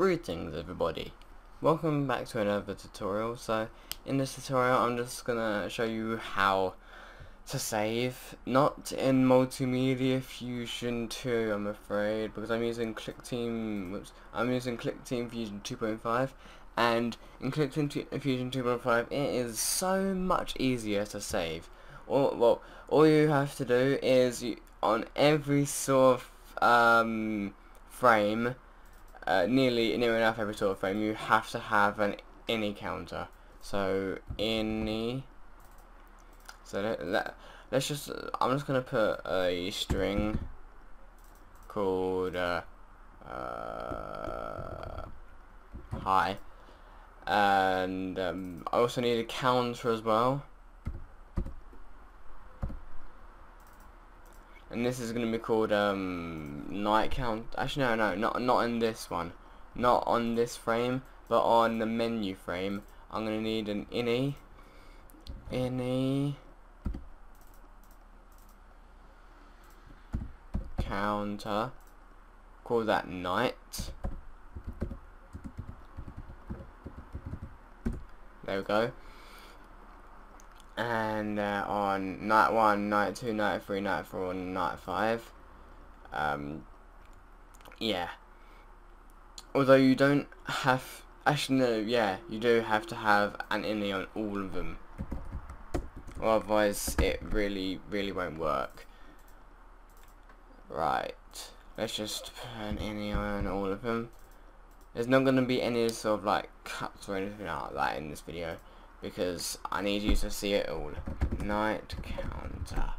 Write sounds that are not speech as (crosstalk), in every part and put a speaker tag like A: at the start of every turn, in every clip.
A: Greetings everybody, welcome back to another tutorial. So in this tutorial I'm just gonna show you how to save, not in Multimedia Fusion 2 I'm afraid, because I'm using ClickTeam, whoops, I'm using ClickTeam Fusion 2.5 and in ClickTeam Fusion 2.5 it is so much easier to save. All, well, all you have to do is you, on every sort of um, frame uh, nearly near enough every sort of frame you have to have an ini counter. So any so let, let, let's just I'm just gonna put a string called uh, uh, hi. And um, I also need a counter as well and this is going to be called um, night count. Actually, no, no, not not in this one, not on this frame, but on the menu frame. I'm going to need an ini, ini counter. Call that night. There we go and uh, on night 1, night 2, night 3, night 4, and night 5. Um, yeah. Although you don't have... Actually, no, yeah, you do have to have an ini on all of them. Or otherwise, it really, really won't work. Right. Let's just put an ini on all of them. There's not going to be any sort of like cuts or anything like that in this video because I need you to see it all. Night counter.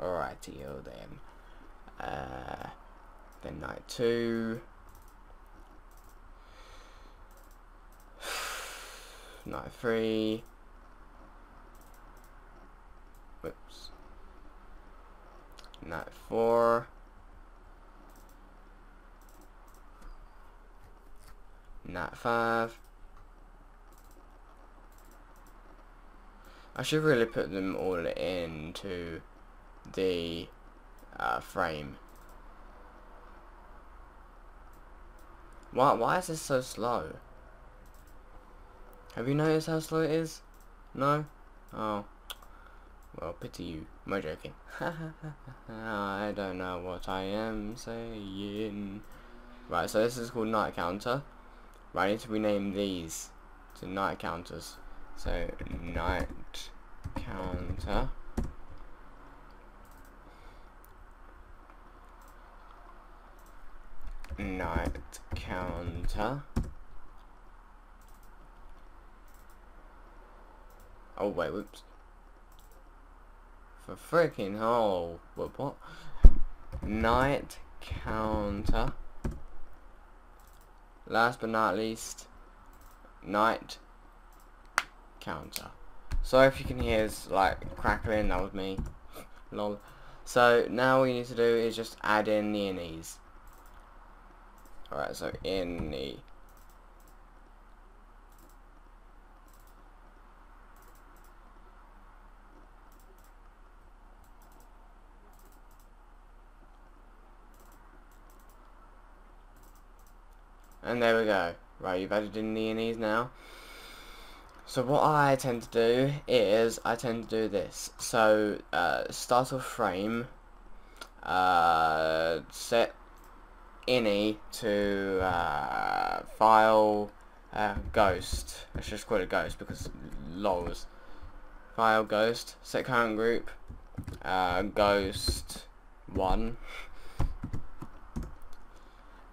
A: Alrighty, then. Uh, then night two. (sighs) night three. Whoops. Night four. Night five. I should really put them all into the uh, frame. Why, why is this so slow? Have you noticed how slow it is? No? Oh. Well, pity you. I'm joking. (laughs) I don't know what I am saying. Right, so this is called night counter. Right, I need to rename these to night counters. So night counter night counter. Oh wait whoops. For freaking hell what what? Night counter. Last but not least night counter. So if you can hear it's like crackling, that was me. (laughs) Lol. So now all you need to do is just add in the inis. Alright, so ini. And there we go. Right, you've added in the inis now. So what I tend to do is I tend to do this. So uh, start a frame, uh, set ini to uh, file uh, ghost. Let's just call it ghost because lols. File ghost. Set current group. Uh, ghost one.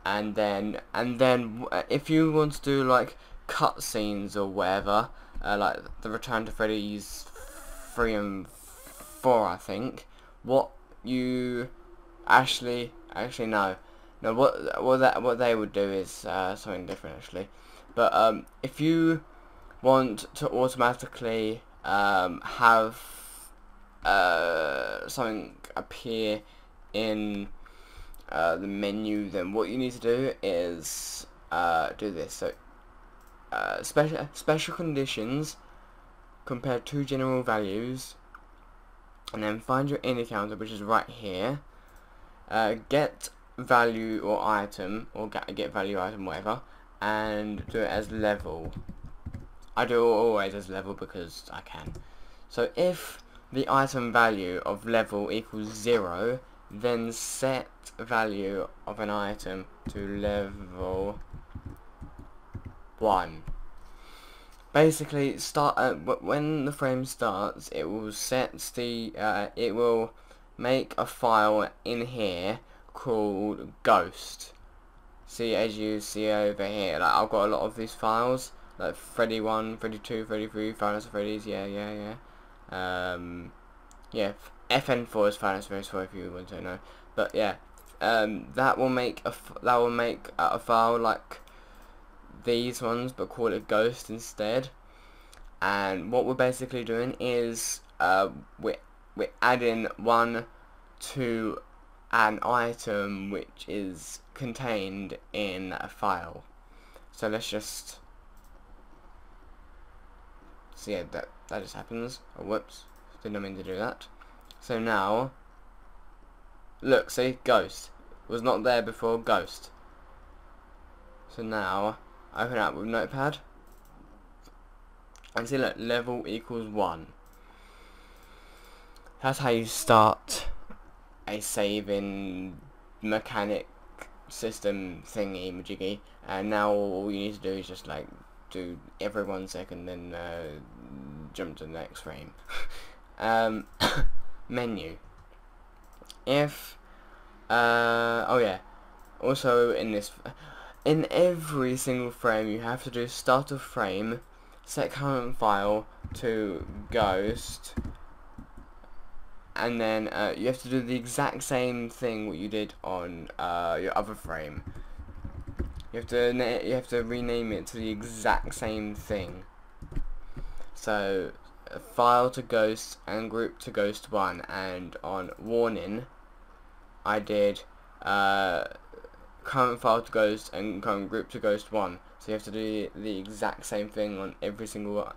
A: And then and then if you want to do like cutscenes or whatever, uh, like the Return to Freddy's 3 and 4 I think, what you actually, actually no, no what what that what they would do is uh, something different actually, but um, if you want to automatically um, have uh, something appear in uh, the menu, then what you need to do is uh, do this. So uh, special special conditions compare two general values and then find your ini counter which is right here uh, get value or item or get, get value item whatever and do it as level. I do always as level because I can. So if the item value of level equals 0, then set value of an item to level 1. Basically, start uh, when the frame starts, it will set the uh, it will make a file in here called Ghost. See, as you see over here, like I've got a lot of these files, like Freddy One, Freddy Two, Freddy Three, Final Freddy's, yeah, yeah, yeah. Um, yeah, FN4 is Final Freddy's 4 if you want to know. But yeah, um, that will make a that will make a file like these ones, but call it Ghost instead. And what we're basically doing is uh, we're we're adding one to an item which is contained in a file. So let's just see so yeah, that that just happens. Oh, whoops, didn't mean to do that. So now, look, see, ghost was not there before. Ghost. So now, open up with Notepad, and see, look, level equals one. That's how you start a saving mechanic system thingy majiggy. And now all you need to do is just like do every one second then uh, jump to the next frame. (laughs) Um, (coughs) menu. If uh, oh yeah. Also in this in every single frame you have to do start of frame set current file to ghost and then uh, you have to do the exact same thing what you did on uh, your other frame. You have to you have to rename it to the exact same thing. So file to ghost and group to ghost one and on warning I did uh, current file to ghost and current group to ghost one. So you have to do the exact same thing on every single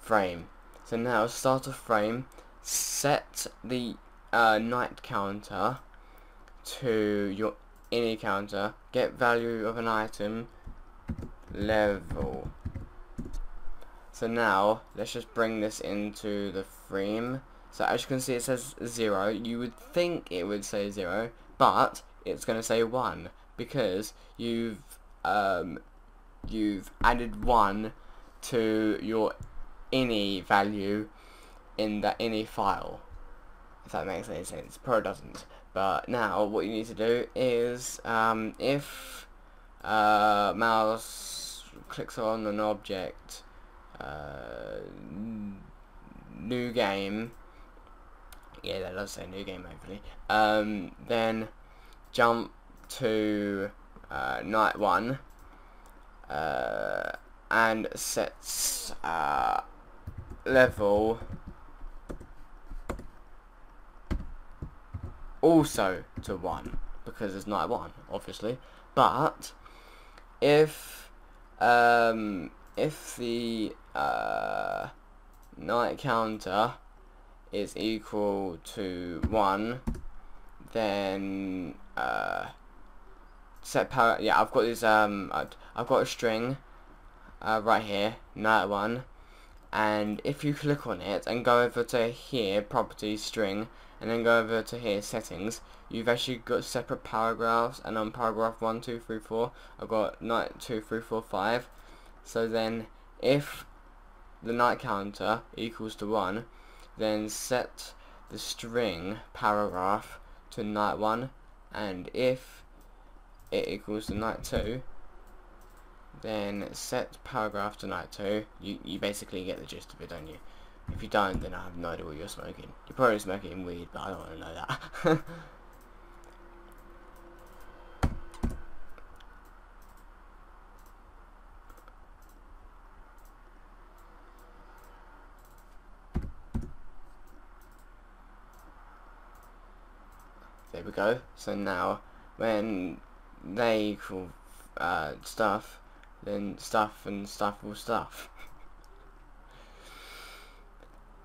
A: frame. So now start a frame set the uh, night counter to your ini counter, get value of an item, level. So now, let's just bring this into the frame. So as you can see it says 0, you would think it would say 0, but it's going to say 1, because you've, um, you've added 1 to your ini value in that ini file if that makes any sense. Pro doesn't. But now what you need to do is um, if uh, mouse clicks on an object uh, new game yeah that does say new game hopefully um, then jump to uh, night one uh, and sets uh, level also to 1 because it's not 1 obviously. But if um, if the uh, night counter is equal to 1 then uh, set power yeah I've got this um I've got a string uh, right here night 1 and if you click on it and go over to here properties string and then go over to here settings you've actually got separate paragraphs and on paragraph 1 2 3 4 I've got night 2 3 4 5 so then if the night counter equals to 1 then set the string paragraph to night 1 and if it equals to night 2 then set paragraph to night 2 you, you basically get the gist of it don't you if you don't, then I have no idea what you're smoking. You're probably smoking weed, but I don't want to know that. (laughs) there we go. So now, when they equal uh, stuff, then stuff and stuff will stuff.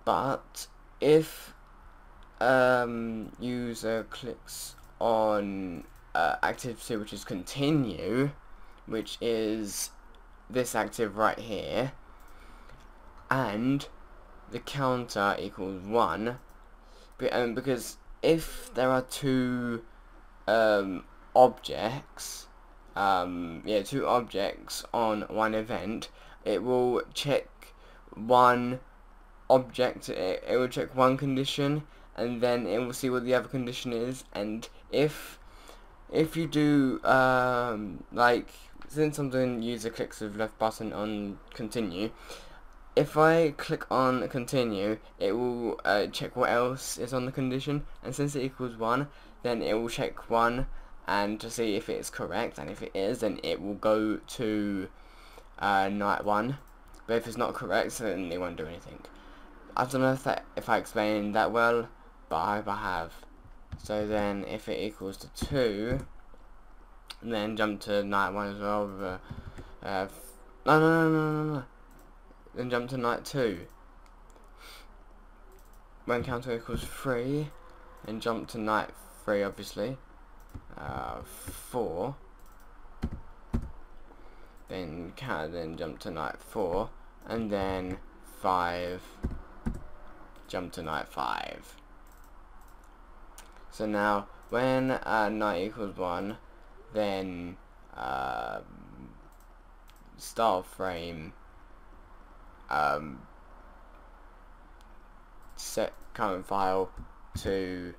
A: but if um, user clicks on uh, activity which is continue which is this active right here, and the counter equals 1, um, because if there are two um, objects, um, yeah, two objects on one event, it will check one object, it, it will check one condition, and then it will see what the other condition is, and if if you do, um, like, since I'm doing user clicks with left button on continue, if I click on continue, it will uh, check what else is on the condition, and since it equals 1, then it will check 1 and to see if it's correct, and if it is, then it will go to uh, night 1, but if it's not correct, then it won't do anything. I don't know if, that, if I explained that well, but I hope I have. So then if it equals to 2, then jump to night 1 as well. With a, uh, no, no, no, no, no, no. Then jump to night 2. When counter equals 3, then jump to night 3 obviously. Uh, 4. Then can then jump to night 4. And then 5. Jump to night 5. So now, when uh, night equals 1, then uh, start frame um, set current file to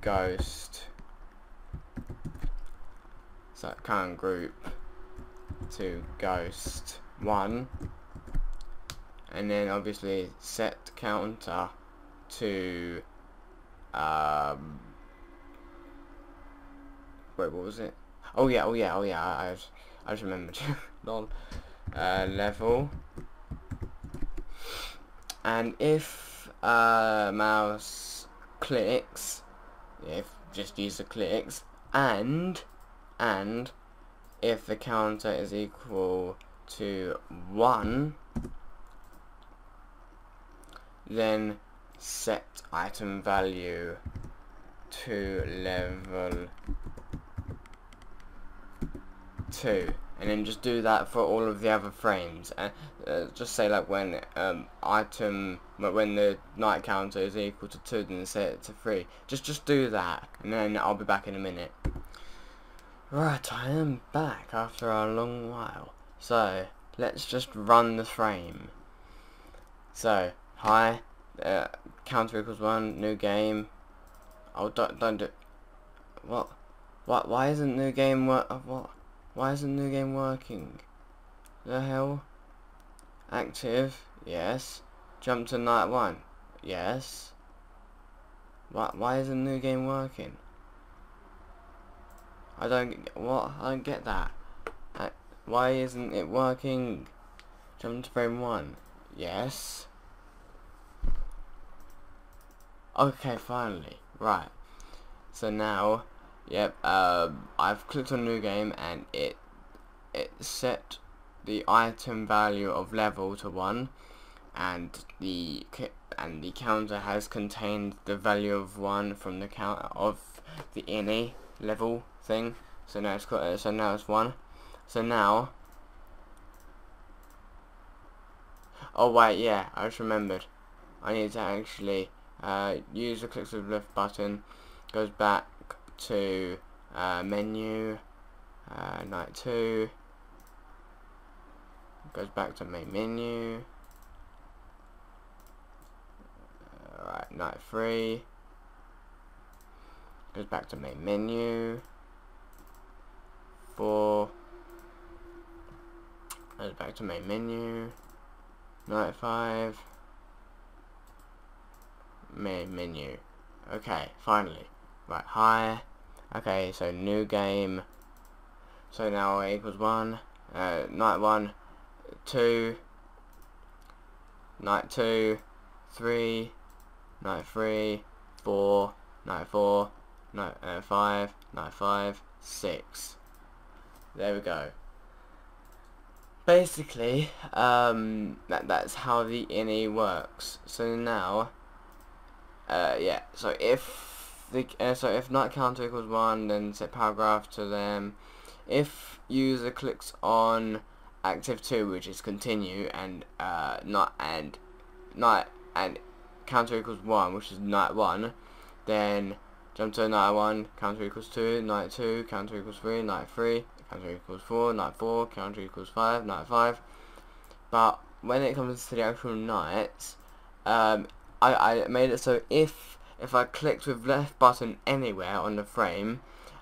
A: ghost so current group to ghost 1 and then obviously set counter to um, wait, what was it? Oh yeah, oh yeah, oh yeah, I, I, just, I just remembered. (laughs) Uh, level. And if uh, mouse clicks, if just use the clicks, and, and, if the counter is equal to 1, then set item value to level 2 and then just do that for all of the other frames. And uh, just say like when um, item when the night counter is equal to 2 then set it to 3 just just do that. And then I'll be back in a minute right I am back after a long while so let's just run the frame so hi uh, counter equals one, new game. Oh, don't, don't do... What? What? Why isn't new game work? Uh, what? Why isn't new game working? The hell? Active? Yes. Jump to night one? Yes. Why, why isn't new game working? I don't what? I don't get that. I, why isn't it working? Jump to frame one? Yes. Okay, finally. Right. So now, yep, uh, I've clicked on new game and it it set the item value of level to 1 and the and the counter has contained the value of 1 from the count of the ini level thing. So now it's got so now it's 1 so now oh wait yeah I just remembered. I need to actually uh, user clicks the left button, goes back to uh, menu, uh, night 2, goes back to main menu, alright, night 3, goes back to main menu, 4, goes back to main menu, night 5, main menu. Okay, finally. Right, hi. Okay, so new game. So now equals 1. Uh, night 1, 2, night 2, 3, night 3, 4, night 4, night uh, 5, night 5, 6. There we go. Basically, um, that, that's how the INI works. So now, uh, yeah, so if the uh, so if night counter equals one, then set paragraph to them. if user clicks on active 2 which is continue and uh, not and not and counter equals 1 which is night 1 then jump to night 1 counter equals 2 night 2 counter equals 3 night 3 counter equals 4 night 4 counter equals 5 night 5 but when it comes to the actual nights um, I, I made it so if if I clicked with left button anywhere on the frame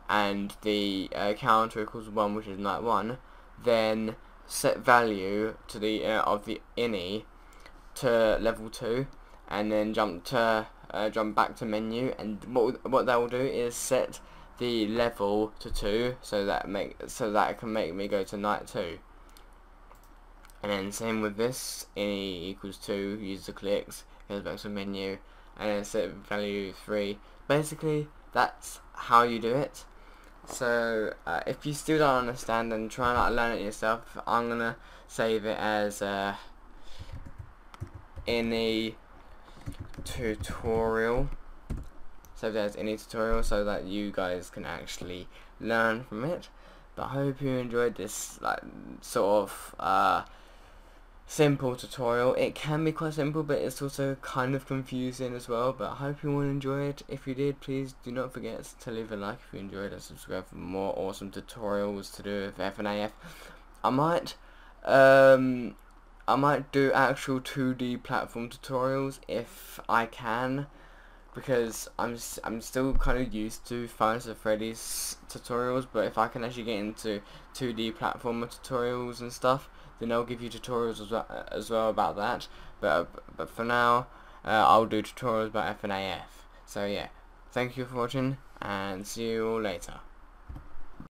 A: and the uh, counter equals 1 which is night 1 then set value to the uh, of the ini to level 2 and then jump to uh, jump back to menu. And what what that will do is set the level to 2 so that make so that it can make me go to night 2 and then same with this ini equals 2 use the clicks goes back to menu and then set value 3 basically that's how you do it. So uh, if you still don't understand then try not to learn it yourself, I'm gonna save it as uh, any tutorial. Save it as any tutorial so that you guys can actually learn from it. But I hope you enjoyed this like sort of uh, simple tutorial. It can be quite simple, but it's also kind of confusing as well. But I hope you all enjoy it. If you did, please do not forget to leave a like if you enjoyed and subscribe for more awesome tutorials to do with FNAF. I might, um, I might do actual 2D platform tutorials if I can. Because I'm I'm still kind of used to Five Nights Freddy's tutorials, but if I can actually get into 2D platformer tutorials and stuff, then I'll give you tutorials as well, as well about that. But but for now, uh, I'll do tutorials about FNAF. So yeah, thank you for watching, and see you all later.